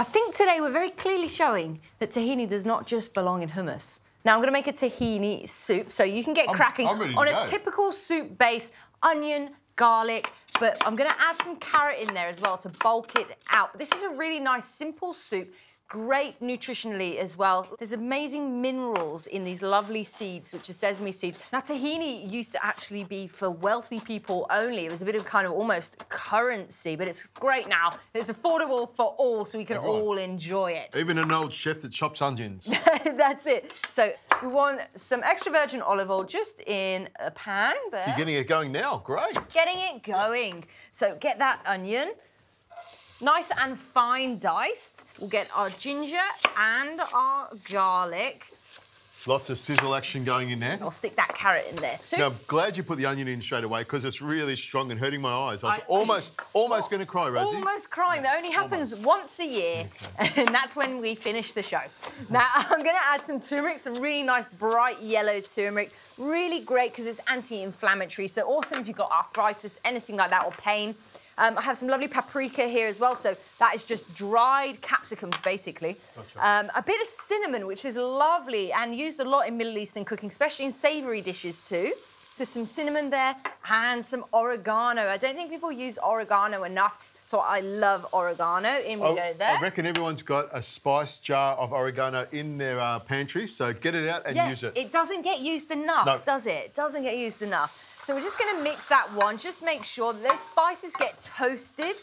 I think today we're very clearly showing that tahini does not just belong in hummus. Now I'm going to make a tahini soup, so you can get I'm- cracking I'm on go. a typical soup base, onion, garlic, but I'm going to add some carrot in there as well to bulk it out. This is a really nice, simple soup. Great nutritionally as well. There's amazing minerals in these lovely seeds, which are sesame seeds. Now, tahini used to actually be for wealthy people only. It was a bit of kind of almost currency, but it's great now. It's affordable for all, so we can Everyone. all enjoy it. Even an old chef that chops onions. That's it. So we want some extra virgin olive oil just in a pan there. You're getting it going now. Great. Getting it going. So get that onion. Nice and fine diced. We'll get our ginger and our garlic. Lots of sizzle action going in there. I'll stick that carrot in there too. Now, I'm glad you put the onion in straight away because it's really strong and hurting my eyes. I was I- almost, almost going to cry, Rosie. Almost crying. That only happens once a year, and that's when we finish the show. Now, I'm going to add some turmeric, some really nice bright yellow turmeric. Really great because it's anti-inflammatory. So awesome if you've got arthritis, anything like that, or pain. Um, I have some lovely paprika here as well. So that is just dried capsicums, basically. Um, a bit of cinnamon, which is lovely and used a lot in Middle Eastern cooking, especially in savoury dishes too. So some cinnamon there and some oregano. I don't think people use oregano enough, so I love oregano. In we I, go there. I reckon everyone's got a spice jar of oregano in their uh, pantry, so get it out and yeah, use it. it doesn't get used enough, No. does it? It doesn't get used enough. So we're just going to mix that one. Just make sure that those spices get toasted.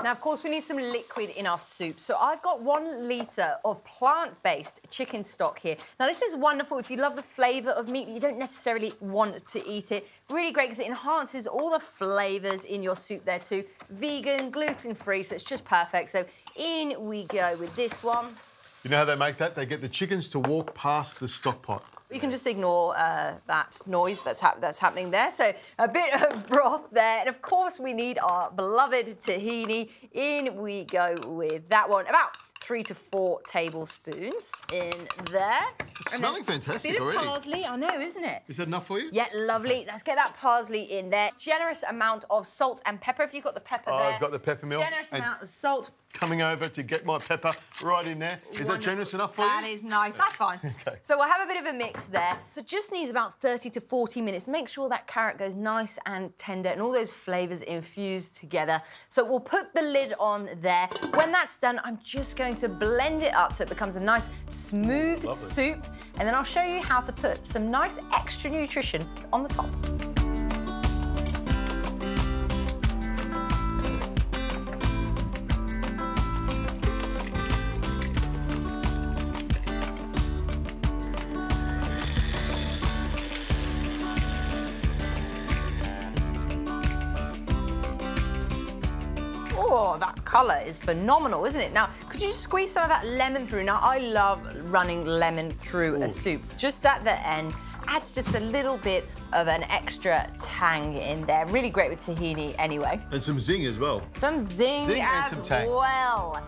Now, of course, we need some liquid in our soup. So I've got one litre of plant-based chicken stock here. Now, this is wonderful if you love the flavour of meat, but you don't necessarily want to eat it. Really great because it enhances all the flavours in your soup there too. Vegan, gluten-free, so it's just perfect. So in we go with this one. You know how they make that? They get the chickens to walk past the stock pot. You can just ignore uh, that noise that's, hap- that's happening there. So a bit of broth there. And of course, we need our beloved tahini. In we go with that one. About three to four tablespoons in there. And smelling fantastic A bit already. of parsley, I know, isn't it? Is that enough for you? Yeah, lovely. Let's get that parsley in there. Generous amount of salt and pepper. If you've got the pepper Oh, there. I've got the pepper mill. Generous And- amount of salt. Coming over to get my pepper right in there. Is that generous enough for That you? is nice. That's fine. Okay. So we'll have a bit of a mix there. So just needs about 30 to 40 minutes. Make sure that carrot goes nice and tender and all those flavours infused together. So we'll put the lid on there. When that's done, I'm just going to blend it up so it becomes a nice smooth soup. And then I'll show you how to put some nice extra nutrition on the top. Oh, that colour is phenomenal, isn't it? Now, could you just squeeze some of that lemon through? Now, I love running lemon through a soup. Just at the end, adds just a little bit of an extra tang in there. Really great with tahini anyway. And some zing as well. Some zing, Zing and some tang. well.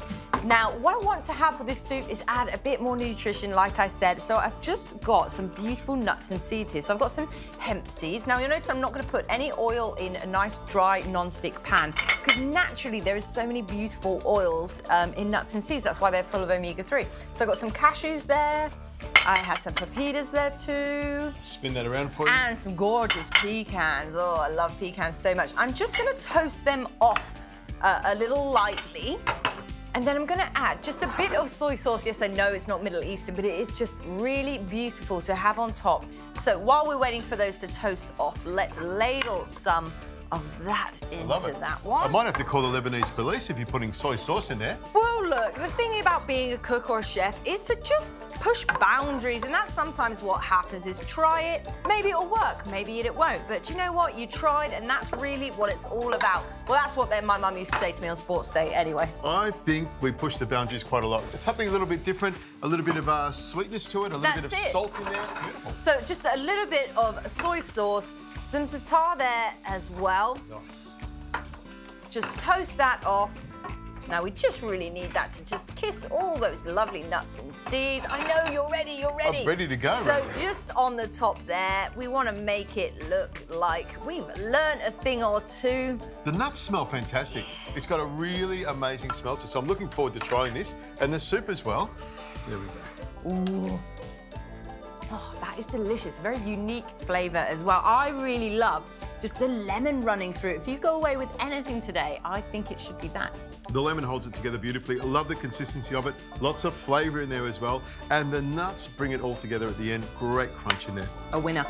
Now, what I want to have for this soup is add a bit more nutrition, like I said. So I've just got some beautiful nuts and seeds here. So I've got some hemp seeds. Now, you'll notice I'm not going to put any oil in a nice dry non-stick pan because naturally there is so many beautiful oils um, in nuts and seeds. That's why they're full of omega-3. So I've got some cashews there. I have some pepitas there too. Spin that around for you. And some gorgeous pecans. Oh, I love pecans so much. I'm just gonna toast them off uh, a little lightly. And then I'm gonna add just a bit of soy sauce. Yes, I know it's not Middle Eastern, but it is just really beautiful to have on top. So while we're waiting for those to toast off, let's ladle some of that into that one. I might have to call the Lebanese police if you're putting soy sauce in there. Well, look, the thing about being a cook or a chef is to just push boundaries, and that's sometimes what happens is try it, maybe it'll work, maybe it won't, but you know what? You tried, and that's really what it's all about. Well, that's what my mum used to say to me on sports day anyway. I think we push the boundaries quite a lot. It's something a little bit different, a little bit of uh, sweetness to it, a little That's bit of it. salt in there. Beautiful. So just a little bit of soy sauce, some za'atar there as well. Nice. Just toast that off. Now we just really need that to just kiss all those lovely nuts and seeds. I know you're ready, you're ready. I'm ready to go, So Rosie. just on the top there, we want to make it look like we've learned a thing or two. The nuts smell fantastic. It's got a really amazing smell to it, so I'm looking forward to trying this. And the soup as well. There we go. Ooh. Oh, that is delicious. Very unique flavour as well. I really love just the lemon running through. If you go away with anything today, I think it should be that. The lemon holds it together beautifully. I love the consistency of it. Lots of flavour in there as well. And the nuts bring it all together at the end. Great crunch in there. A winner.